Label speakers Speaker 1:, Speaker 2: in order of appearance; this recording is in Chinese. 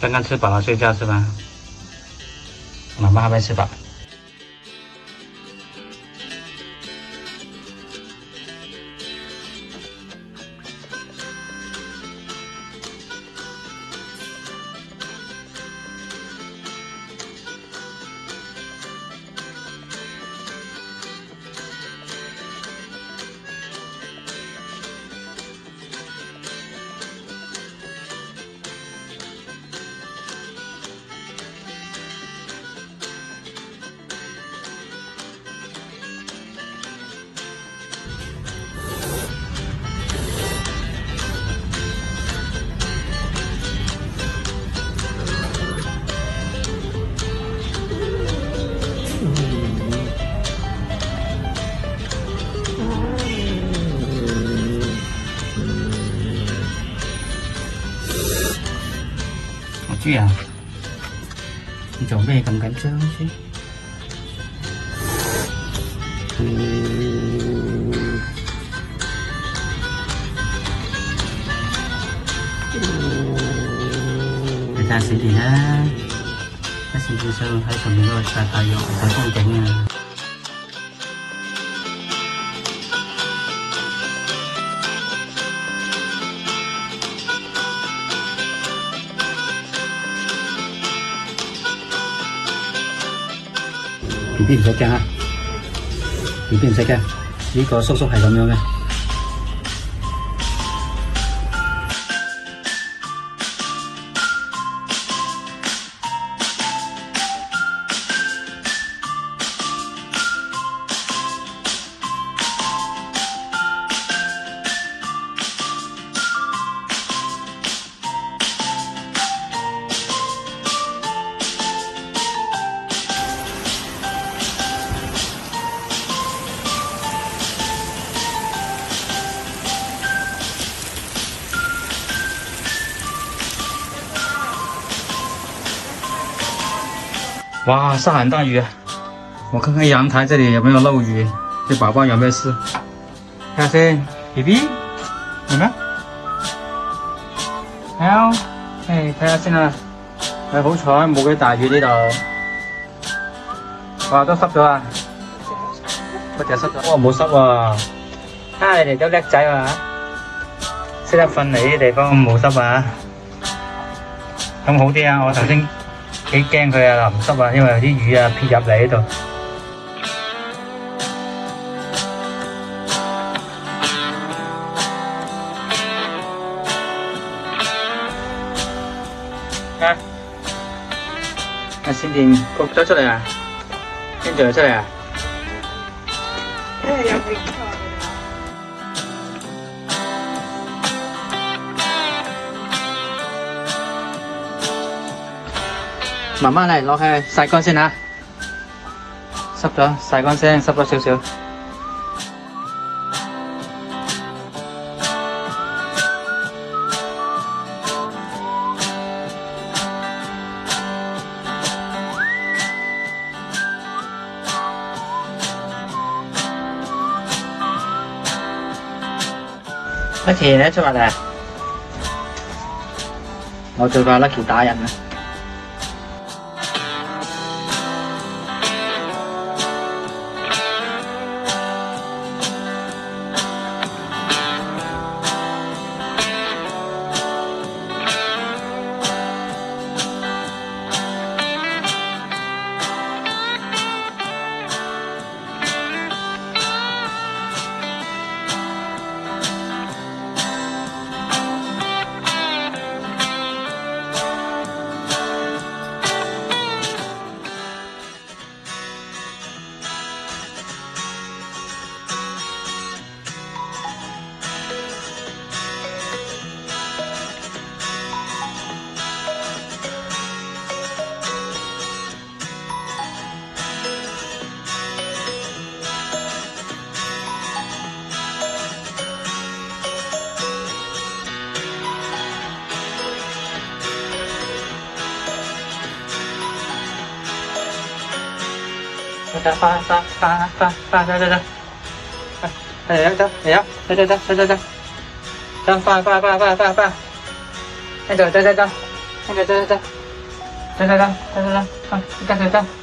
Speaker 1: 刚刚吃饱了睡觉是吧？妈妈还没吃饱。我豬啊，你做咩咁緊張先？你睇下閃電啦，一閃電上喺上面嗰边唔使惊啊？边唔使惊？呢个叔叔系咁样嘅。哇，下很大雨啊！我看看阳台这里有没有漏雨，这宝宝有没有事？看下先，B B，你呢？係啊，誒睇下先啊，係好彩冇幾大雨呢度。哇，都濕咗啊！嗰隻濕咗，哇冇濕喎。啊，你哋都叻仔啊！識得瞓嚟呢啲地方冇濕啊！咁好啲啊！我頭先幾驚佢啊淋濕啊，因為有啲雨啊撇入嚟呢度。啊！啊閃電焗咗出嚟啊！跟住又出嚟啊！
Speaker 2: 誒有冇錯？
Speaker 1: 慢慢嚟攞去曬乾先嚇，濕咗曬乾先，濕咗少少。Lucky 你出嚟！我最怕 Lucky 打人啊！得翻翻翻翻翻得得得，嚟啊得嚟啊得得得得得得，得翻翻翻翻翻翻，跟住得得得，跟住走走走，走走走走走走，快跟住走。